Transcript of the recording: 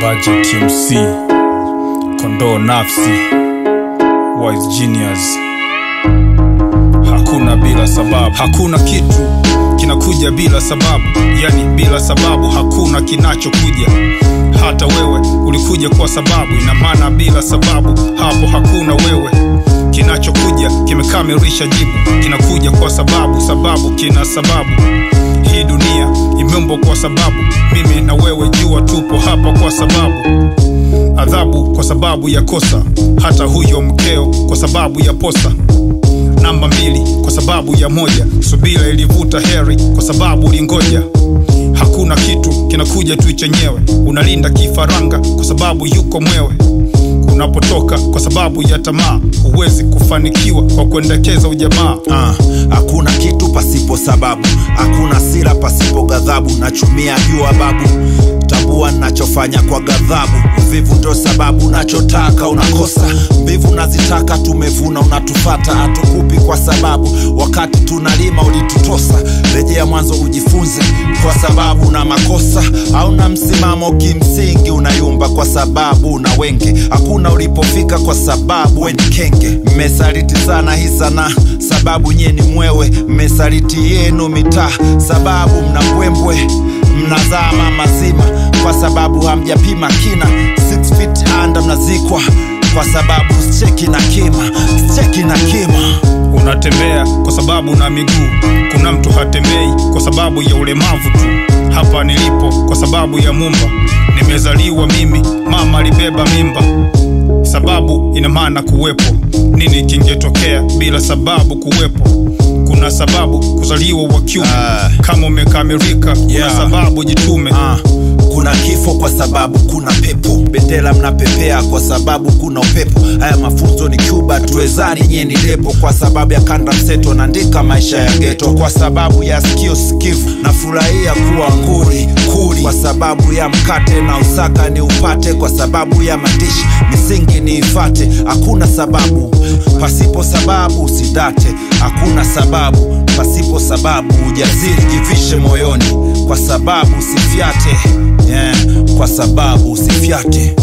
Budget TMC, Kondoo Nafsi, Wise Genius. Hakuna bila sababu, hakuna kitu kinakuja bila sababu, yani bila sababu hakuna kinachokuja. Hata wewe ulikuja kwa sababu, ina maana bila sababu hapo hakuna wewe. Kinachokuja kimekamilisha jibu, kinakuja kwa sababu, sababu kina sababu. Hii dunia imeumbwa kwa sababu, mimi na wewe jua tupo kwa sababu adhabu kwa sababu ya kosa, hata huyo mkeo kwa sababu ya posa. Namba mbili kwa sababu ya moja, subira ilivuta heri kwa sababu ulingoja. Hakuna kitu kinakuja tu chenyewe, unalinda kifaranga kwa sababu yuko mwewe. Unapotoka kwa sababu ya tamaa, huwezi kufanikiwa kwa kuendekeza ujamaa. Ah, hakuna kitu pasipo sababu, hakuna sira pasipo ghadhabu. Nachumia jua babu, tambua nachofanya kwa ghadhabu. Uvivu ndo sababu, nachotaka unakosa. Mbivu nazitaka, tumevuna unatufata, hatukupi kwa sababu wakati tunalima ulitutosa. Rejea mwanzo ujifunze, kwa sababu na makosa au na msimamo, kimsingi unayumba kwa sababu na wenge. Hakuna ulipofika kwa sababu we kenge. Mmesaliti sana hii sababu nyie ni mwewe. Mmesaliti yenu mitaa, sababu mna mbwembwe mnazama mazima kwa sababu hamjapima kina. Six feet under mnazikwa kwa sababu sicheki na kima, sicheki na kima. Unatembea kwa sababu na miguu, kuna mtu hatembei kwa sababu ya ulemavu tu. Hapa nilipo kwa sababu ya Mumba, nimezaliwa mimi, mama alibeba mimba. Sababu ina maana kuwepo, nini kingetokea bila sababu kuwepo? Kuna sababu kuzaliwa wa kiume, uh, kama umekamilika, kuna Yeah. sababu jitume. uh kuna kifo kwa sababu kuna pepo, bendera mnapepea kwa sababu kuna upepo. Haya mafunzo ni Cuba, tuwezani nyie ni lepo kwa sababu ya kanda mseto naandika maisha ya geto, kwa sababu ya sikio sikivu nafurahia kuwa nguri kuri, kwa sababu ya mkate na usaka ni upate, kwa sababu ya madishi misingi ni ifate. Hakuna sababu pasipo sababu, usidate. Hakuna sababu pasipo sababu, ujaziri. Jivishe moyoni, kwa sababu usifyate yeah, kwa sababu usifyate